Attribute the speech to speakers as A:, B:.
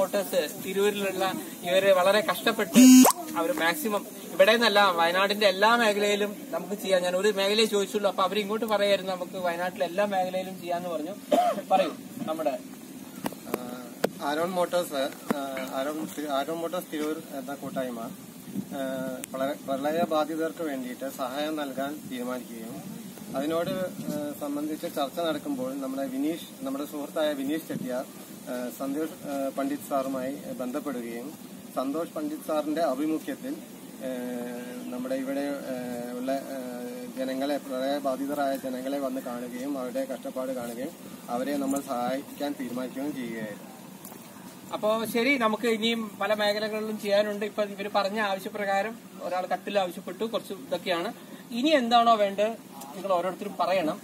A: Motors തിരൂരിലുള്ള ഇവർ വളരെ കഷ്ടപ്പെട്ട് അവർ മാക്സിമം ഇവിടെ നിന്നല്ല വയനാടിന്റെ എല്ലാ മേഖലയിലും നമുക്ക് ചെയ്യാം. ഞാൻ ഒരു മേഖലയെ ചോദിച്ചുള്ളൂ. അപ്പൊ അവർ ഇങ്ങോട്ട് പറയായിരുന്നു നമുക്ക് വയനാട്ടിലെ എല്ലാ മേഖലയിലും ചെയ്യാന്ന് പറഞ്ഞു. പറയൂ നമ്മുടെ
B: Aaron Motors Aaron Aaron Motors Tirur എന്ന കൂട്ടായ്മ പ്രളയ ബാധിതർക്ക് വേണ്ടിയിട്ട് സഹായം നൽകാൻ തീരുമാനിക്കുകയും അതിനോട് സംബന്ധിച്ച് ചർച്ച നടക്കുമ്പോൾ നമ്മുടെ വിനീഷ് നമ്മുടെ സുഹൃത്തായ വിനീഷ് ചെട്ടിയാർ സന്തോഷ് പണ്ഡിറ്റ് സാറുമായി ബന്ധപ്പെടുകയും സന്തോഷ് പണ്ഡിറ്റ് സാറിന്റെ ആഭിമുഖ്യത്തിൽ നമ്മുടെ ഇവിടെ ഉള്ള ജനങ്ങളെ പ്രളയബാധിതരായ ജനങ്ങളെ വന്ന് കാണുകയും അവരുടെ കഷ്ടപ്പാട് കാണുകയും അവരെ നമ്മൾ സഹായിക്കാൻ തീരുമാനിക്കുകയും ചെയ്യുകയായിരുന്നു.
A: അപ്പോൾ ശരി നമുക്ക് ഇനിയും പല മേഖലകളിലും ചെയ്യാനുണ്ട്. ഇപ്പൊ ഇവർ പറഞ്ഞ ആവശ്യപ്രകാരം ഒരാൾ കട്ടിൽ ആവശ്യപ്പെട്ടു കുറച്ച് ഇതൊക്കെയാണ്. ഇനി എന്താണോ വേണ്ടത് നിങ്ങൾ ഓരോരുത്തരും പറയണം.